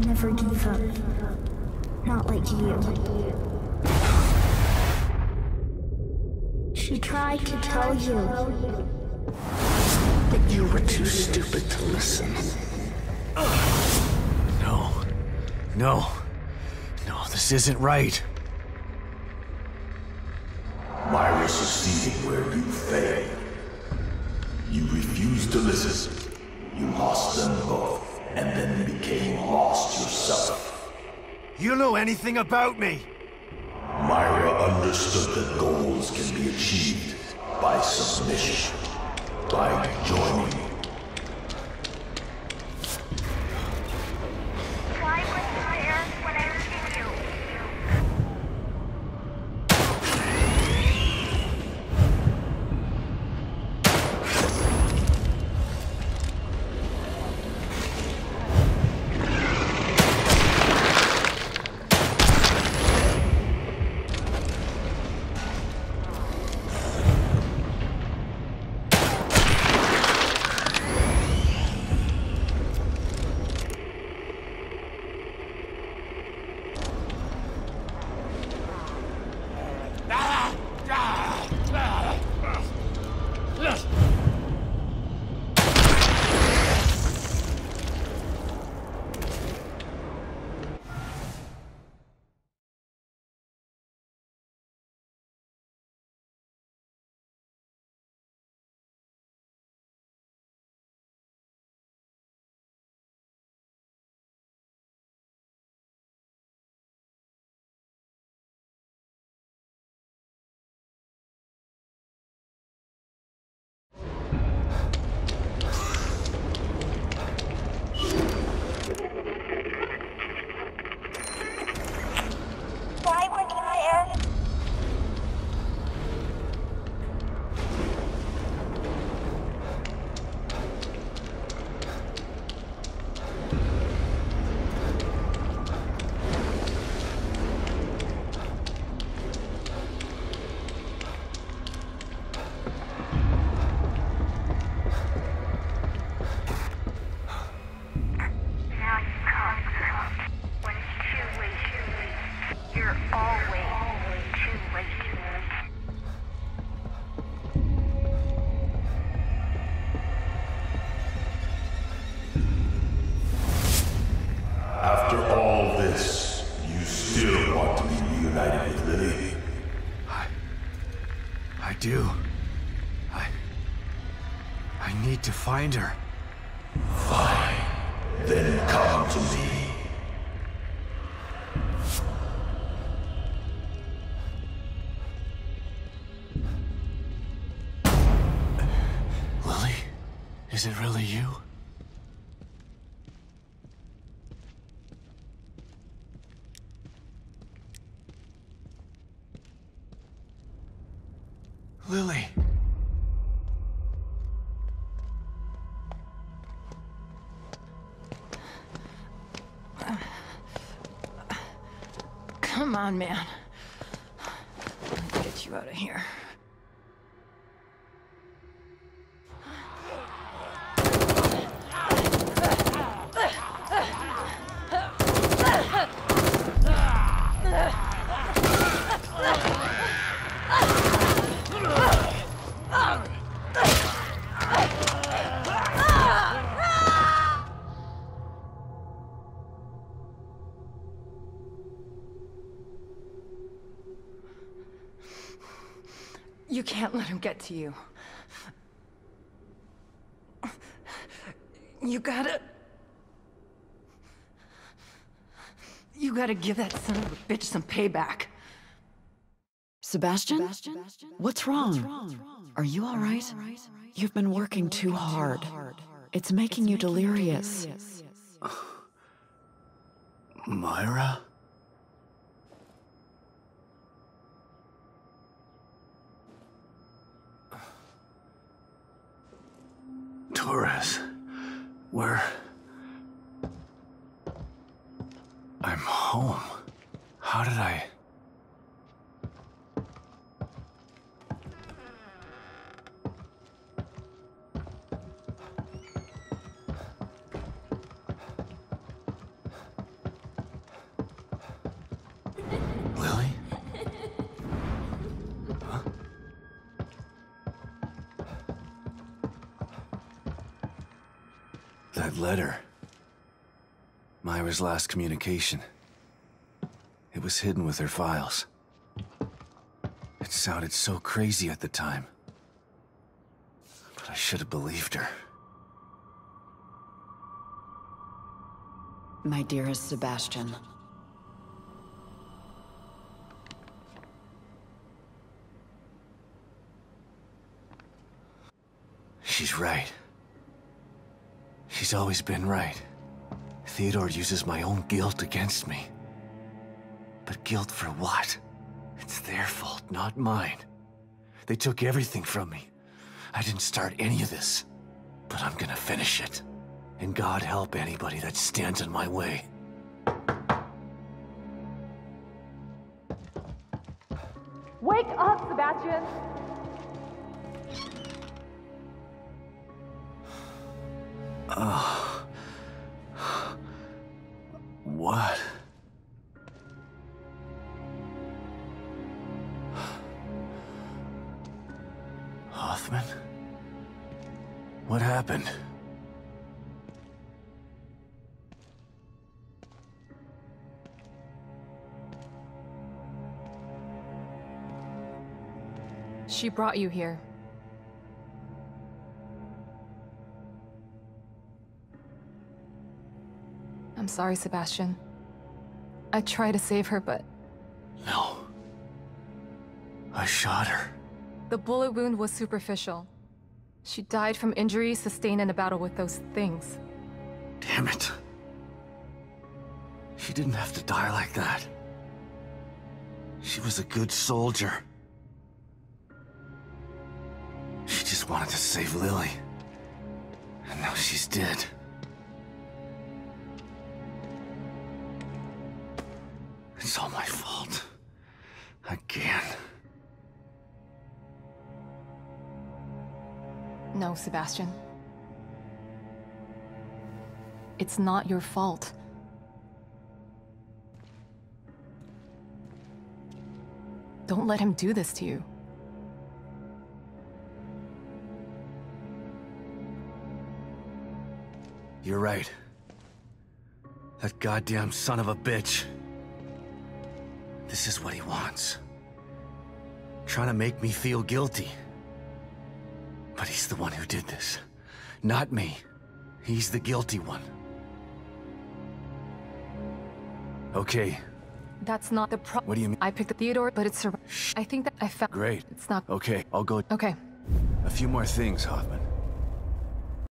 Mom never gave up. Not like you. She tried to tell you. But you were too stupid to listen. No. No. No, this isn't right. Myra succeeded where you failed. You refused to listen. You lost them both, and then became lost yourself. You know anything about me? Myra understood that goals can be achieved by submission, by joining. Need to find her. Fine. Then come to me. Lily? Is it really you? Lily. On, man. Let's get you out of here. You can't let him get to you. You gotta... You gotta give that son of a bitch some payback. Sebastian? What's wrong? Are you all right? You've been working too hard. It's making you delirious. Myra? Where? I'm home. How did I? That letter. Myra's last communication. It was hidden with her files. It sounded so crazy at the time. But I should have believed her. My dearest Sebastian. She's right. She's always been right. Theodore uses my own guilt against me. But guilt for what? It's their fault, not mine. They took everything from me. I didn't start any of this. But I'm gonna finish it. And God help anybody that stands in my way. Wake up, Sebastian! What? Hoffman? What happened? She brought you here. Sorry, Sebastian. I tried to save her, but No. I shot her. the bullet wound was superficial. She died from injuries sustained in a battle with those things. Damn it. She didn't have to die like that. She was a good soldier. She just wanted to save Lily. And now she's dead. My fault. Again. No, Sebastian. It's not your fault. Don't let him do this to you. You're right. That goddamn son of a bitch. This is what he wants. Trying to make me feel guilty. But he's the one who did this. Not me. He's the guilty one. Okay, That's not the problem. what do you mean? I picked the Theodore, but it's. sur- I think that I found. Great. It's not. Okay, I'll go. Okay. A few more things, Hoffman.